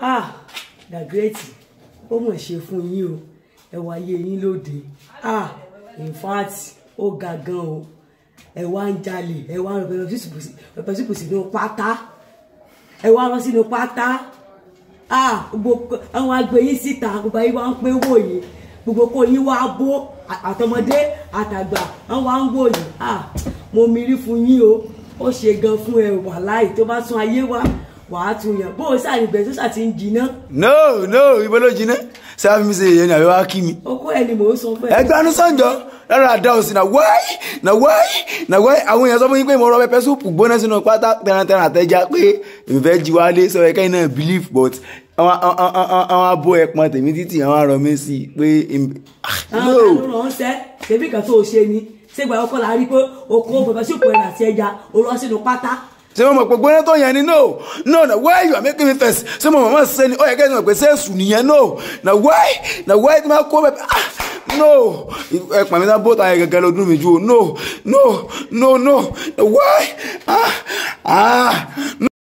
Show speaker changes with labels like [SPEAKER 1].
[SPEAKER 1] ah dàgírẹ́tì ó mọ̀ ṣe fún yín o. Ẹ wá ayé yín lóde. Ah in fact ó ga gan o. Ẹ wá ń jalè ẹ wá ń rọ pẹpẹ sípò sínú pátá. Ẹ wá rọ sínú pátá. Ah gbogbo àwọn agbẹ̀yìn síta gbogbo ayé wa ń pé wò yìí. Gbogbo kò yín wá bó àtọmọdé àtàgbà wọn wá ń wò ah mo mirí fún yín o. Ó ṣe gan fún ẹ wàláì tó bá tún ayé wa wàá tún yàn. Bó o ṣàrìbẹ tó ṣàti ń jiná.
[SPEAKER 2] No no ibo ló jiná. Sábà mi ṣe èyàn ni àbí wàá kí mi.
[SPEAKER 1] okó ẹ ni mò ń sọ fún ẹ.
[SPEAKER 2] ẹgbẹ́ anú sànjọ́ lára àdá òsì náà wáyé náà wáyé náà wáyé àwọn èèyàn sọ fún yín pé mo rọ pẹpẹ súpù gbóná sínú pátá tẹrantẹran àtẹjá pé èmi fẹ́ jí wálé sọ ẹ̀ka iná believe but àwọn àwọn abo ẹ̀pọ̀n tèmi títì àwọn arọ mi sí pé
[SPEAKER 1] àwọn kan ló rán ṣẹ́ ṣebí kan tó o ṣe ni. Ṣégbà ọkọ la rí pé o kó pẹpẹ súpù ẹ̀ àti ẹja o lọ sínú pátá
[SPEAKER 2] ṣé mo mọ̀ pé gbóná tó yẹn ni? No. No na why you are making me first ṣé mo mọ̀ mọ̀ ṣe ni? Ó yẹ kẹ́sì mọ̀ pé sẹ́ẹ̀sù nìyẹn? No. Na why? Na why tí ma kó bẹ́ẹ̀? Ah no. Ẹ pàmì náà bóta yẹn gẹ́gẹ́ lọ́dún mi ju o. No. No. No no. Why? Ah ah.